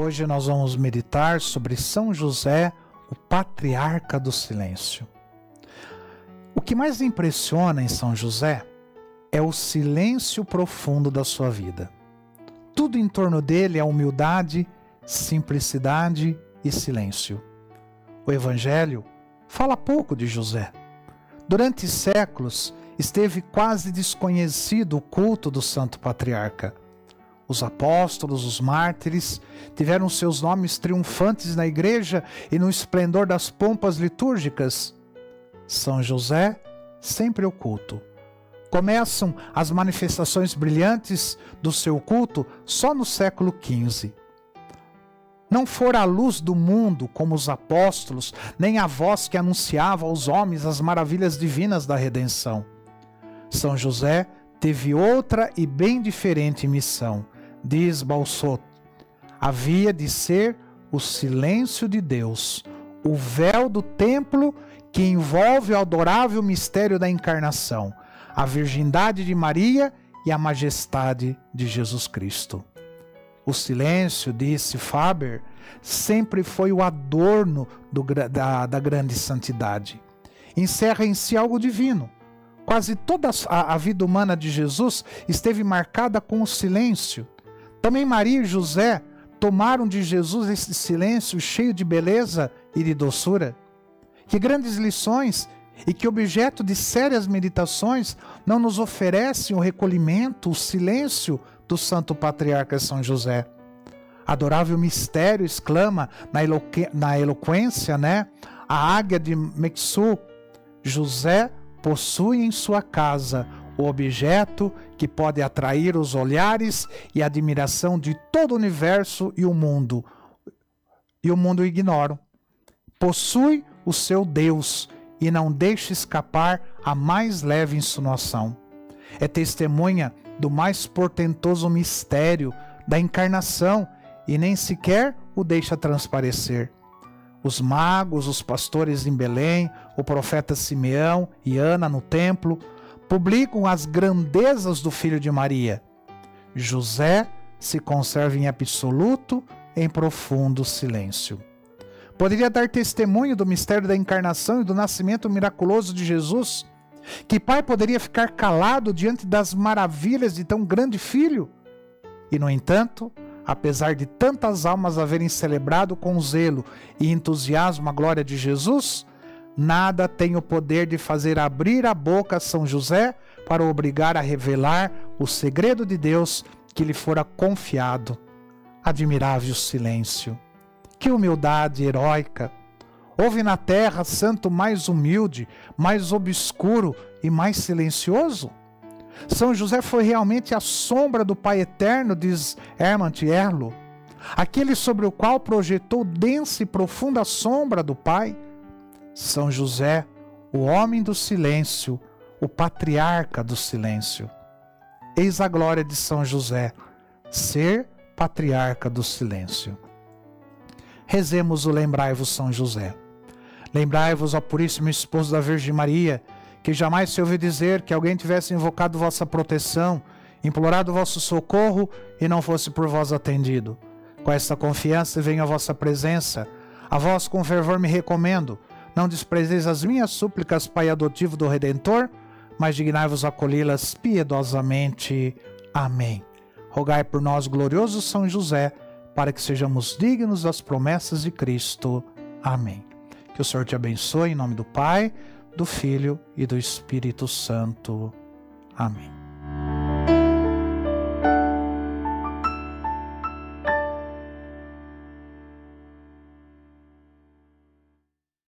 Hoje nós vamos meditar sobre São José, o patriarca do silêncio. O que mais impressiona em São José é o silêncio profundo da sua vida. Tudo em torno dele é humildade, simplicidade e silêncio. O Evangelho fala pouco de José. Durante séculos esteve quase desconhecido o culto do santo patriarca. Os apóstolos, os mártires, tiveram seus nomes triunfantes na igreja e no esplendor das pompas litúrgicas. São José, sempre oculto. Começam as manifestações brilhantes do seu culto só no século XV. Não fora a luz do mundo como os apóstolos, nem a voz que anunciava aos homens as maravilhas divinas da redenção. São José teve outra e bem diferente missão diz Balsot, havia de ser o silêncio de Deus, o véu do templo que envolve o adorável mistério da encarnação, a virgindade de Maria e a majestade de Jesus Cristo. O silêncio, disse Faber, sempre foi o adorno do, da, da grande santidade. Encerra em si algo divino. Quase toda a, a vida humana de Jesus esteve marcada com o silêncio. Também Maria e José tomaram de Jesus esse silêncio cheio de beleza e de doçura. Que grandes lições e que objeto de sérias meditações não nos oferecem o recolhimento, o silêncio do Santo Patriarca São José. Adorável mistério, exclama na, eloqu na eloquência, né? A águia de Mexu. José possui em sua casa o objeto que pode atrair os olhares e admiração de todo o universo e o mundo. E o mundo ignora. Possui o seu Deus e não deixa escapar a mais leve insinuação. É testemunha do mais portentoso mistério da encarnação e nem sequer o deixa transparecer. Os magos, os pastores em Belém, o profeta Simeão e Ana no templo, publicam as grandezas do filho de Maria. José se conserva em absoluto, em profundo silêncio. Poderia dar testemunho do mistério da encarnação e do nascimento miraculoso de Jesus? Que pai poderia ficar calado diante das maravilhas de tão grande filho? E, no entanto, apesar de tantas almas haverem celebrado com zelo e entusiasmo a glória de Jesus, nada tem o poder de fazer abrir a boca a São José para o obrigar a revelar o segredo de Deus que lhe fora confiado. Admirável silêncio. Que humildade heróica! Houve na terra santo mais humilde, mais obscuro e mais silencioso? São José foi realmente a sombra do Pai Eterno, diz Hermann Erlo, aquele sobre o qual projetou densa e profunda sombra do Pai são José, o homem do silêncio, o patriarca do silêncio. Eis a glória de São José, ser patriarca do silêncio. Rezemos o Lembrai-vos São José. Lembrai-vos, ó Puríssimo Esposo da Virgem Maria, que jamais se ouviu dizer que alguém tivesse invocado vossa proteção, implorado vosso socorro e não fosse por vós atendido. Com esta confiança venho à vossa presença. A vós com fervor me recomendo não desprezeis as minhas súplicas, Pai adotivo do Redentor, mas dignai-vos acolhê-las piedosamente. Amém. Rogai por nós, glorioso São José, para que sejamos dignos das promessas de Cristo. Amém. Que o Senhor te abençoe em nome do Pai, do Filho e do Espírito Santo. Amém.